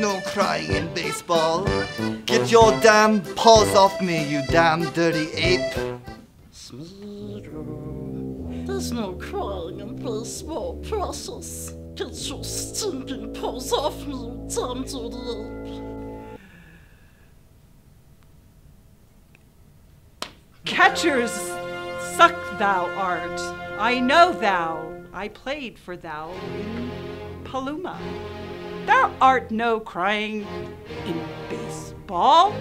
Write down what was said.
no crying in baseball. Get your damn paws off me, you damn dirty ape. There's no crying in baseball, precious. Get your stinking paws off me, you damn dirty ape. catcher's suck thou art. I know thou. I played for thou in Paluma. Thou art no crying in baseball.